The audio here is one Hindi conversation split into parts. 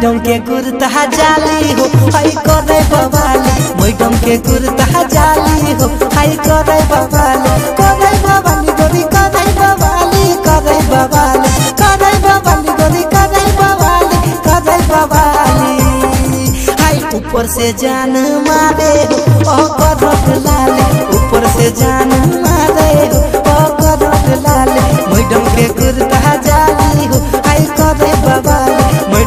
मैडम के कुर्ता जाली हो हाई करे बवाली मैडम के कुर्ता जाली हो हाई करे बवाली करे बवाली गोरी करे बवाली करे बवाली करे बवाली गोरी करे बवाली करे बवाली हाय, ऊपर से जान मारे हो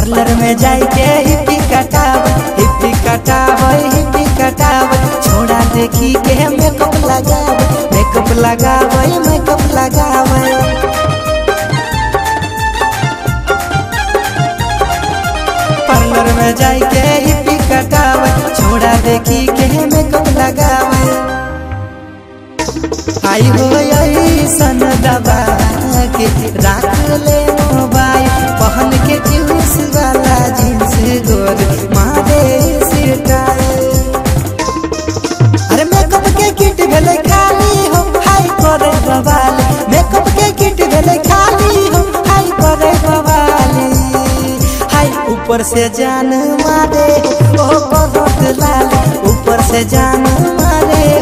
पार्लर में जाई के हिप्पी कटाव हिप्पी कटाव हिप्पी कटाव। छोड़ा देखी के मेकअप लगाव मेकअप लगाव मेकअप लगाव। पार्लर में जाई के हिप्पी कटाव, छोड़ा देखी के मेकअप लगाव। आई हो सन दबा ऊपर से जान मारे ओ ऊपर से जान मारे।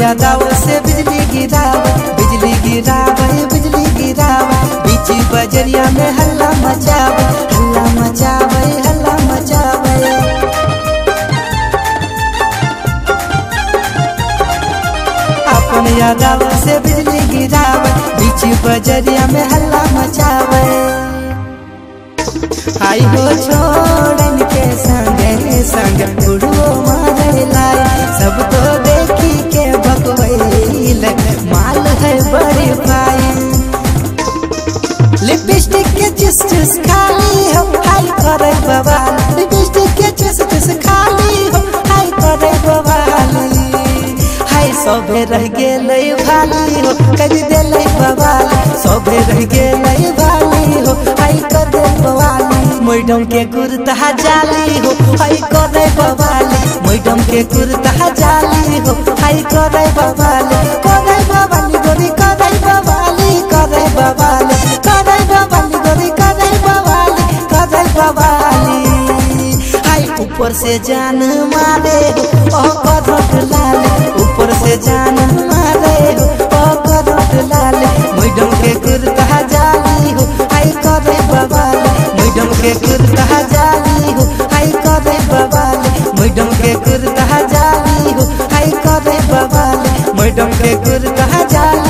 यादाव से बिजली गिराव बिजली गिराव बिजली गिराव बीच बजरिया में हल्ला मचाव हल्ला मचाव हल्ला मचाव अपन यादाव से बिजली गिराव बीच बजरिया में हल्ला मचाव आई हो गेलै भाली हो कर देलै बवाल सबे रह गेलै भाली हो हाय कर दे बवाली मैडम के कुर्ता जाली हो हाय करे बवाली मैडम के कुर्ता जाली हो हाय करे बवाली करे बवाली गोरी करे बवाली करे बवाली करे बवाली गोरी करे बवाली करे बवाली हाय ऊपर से जान मारे ओ करत के कुर्ता जाली हो, हाय करे बवाली मैडम के कुर्ता जाली हो, हाय करे बवाली मैडम के कुर्ता जाली